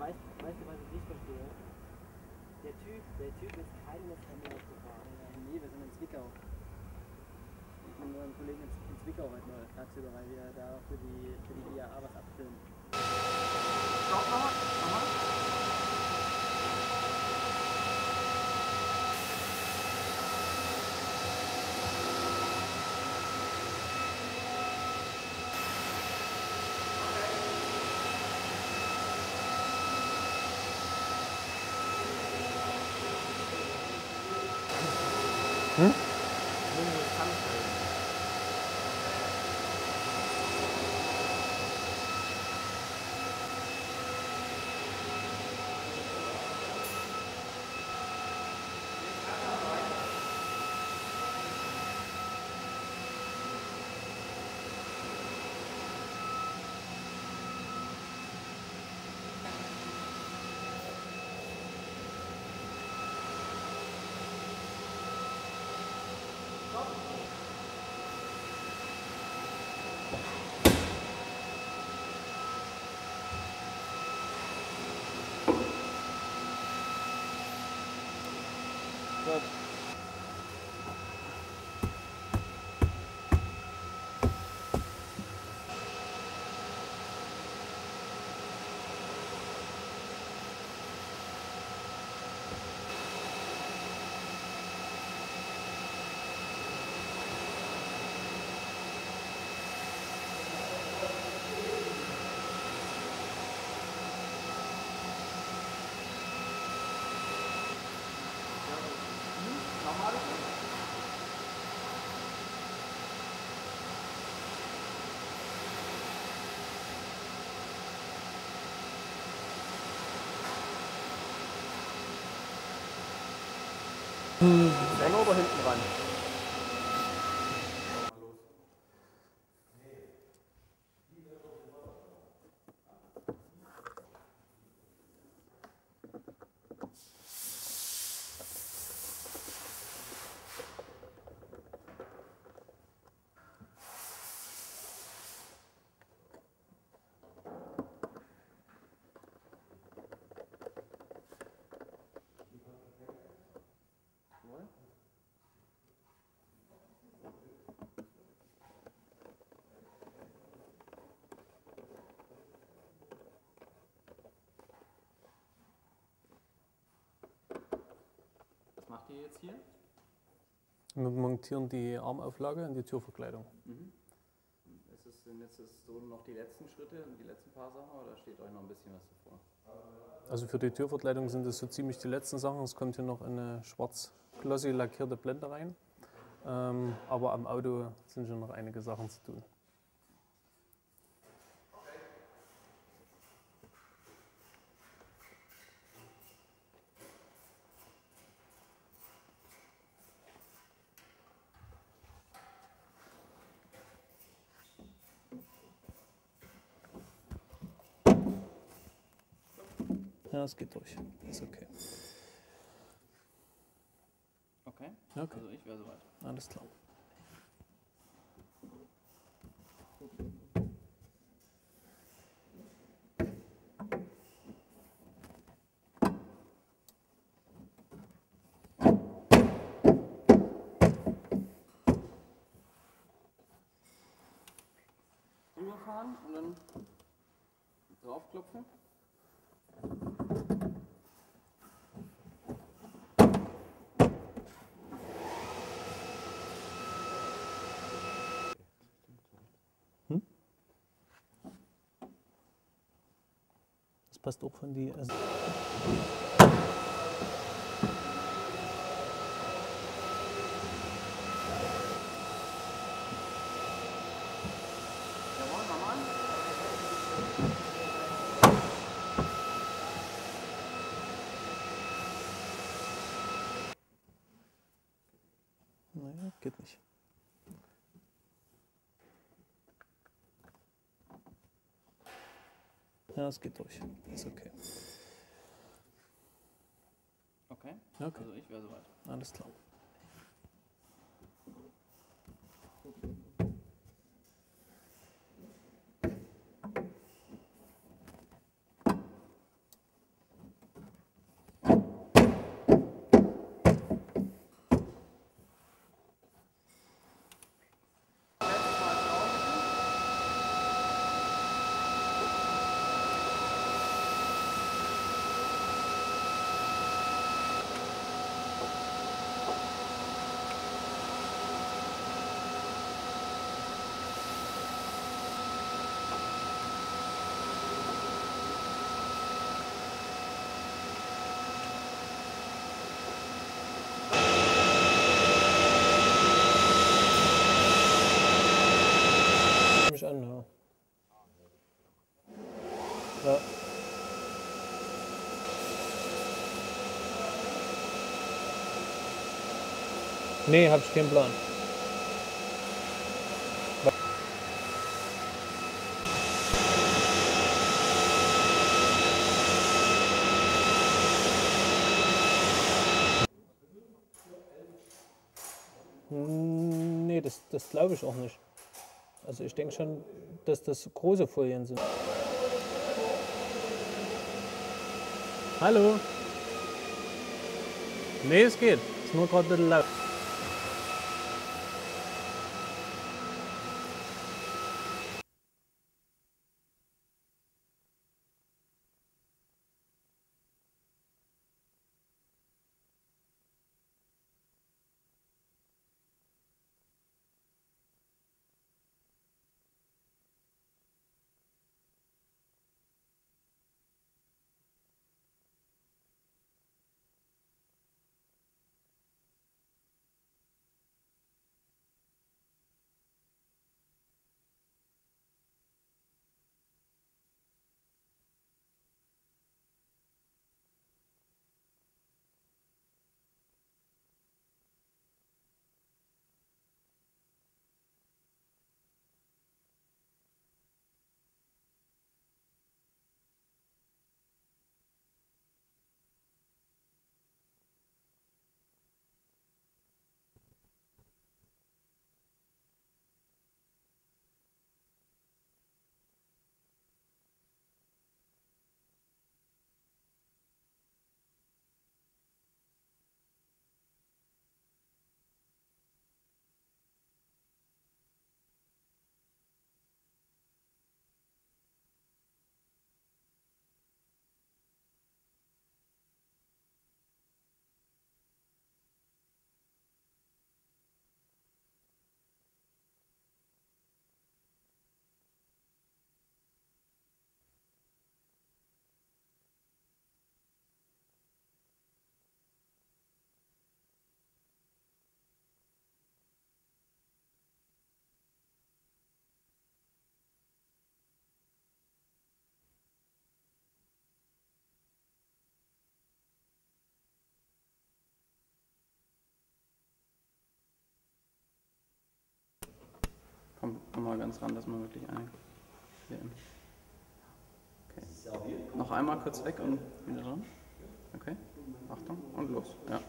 weißt, weißt du, was ich nicht verstehe? Der Typ, der Typ ist keines Terminals gefahren. Nee, wir sind in Zwickau. Ich bin nur einem Kollegen in, Zwickau heute mal tagsüber, weil wir da für die, für die IAA was abfilmen. Stopp nochmal. 嗯？Vorne oder hinten ran? Jetzt hier? Wir montieren die Armauflage und die Türverkleidung. Ist es, sind jetzt so noch die letzten Schritte und die letzten paar Sachen oder steht euch noch ein bisschen was davor? Also für die Türverkleidung sind das so ziemlich die letzten Sachen. Es kommt hier noch eine schwarz glossy lackierte Blende rein. Ähm, aber am Auto sind schon noch einige Sachen zu tun. Ja, es geht durch. Ist okay. Okay. Okay. Also ich wäre soweit. Alles klar. Rüberfahren und dann draufklopfen. Das passt auch von die. Also Jawohl, nochmal. naja, geht nicht. Ja, es geht durch. Ist okay. Okay. Okay. Also ich wäre soweit. Alles klar. Ja. Nee, hab ich keinen Plan. Nee, das, das glaube ich auch nicht. Also ich denke schon, dass das große Folien sind. Hallo? Nee, es geht. Ist nur gerade ein bisschen laut. Komm, komm mal ganz ran, dass man wirklich ein. Hier im. Okay. Noch einmal kurz weg und wieder dran. Okay. Achtung und los. Ja.